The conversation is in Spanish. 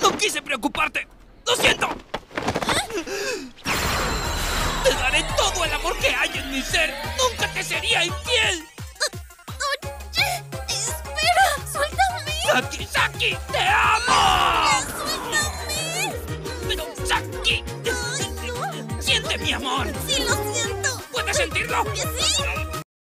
No quise preocuparte. ¡Lo siento! Te daré todo el amor que hay en mi ser. Nunca te sería infiel. Oye, espera, suéltame. Saki, Saki, te amo. Suéltame. Pero Saki, Ay, no. siente mi amor. Sí, lo siento. ¿Puedes sentirlo? Sí?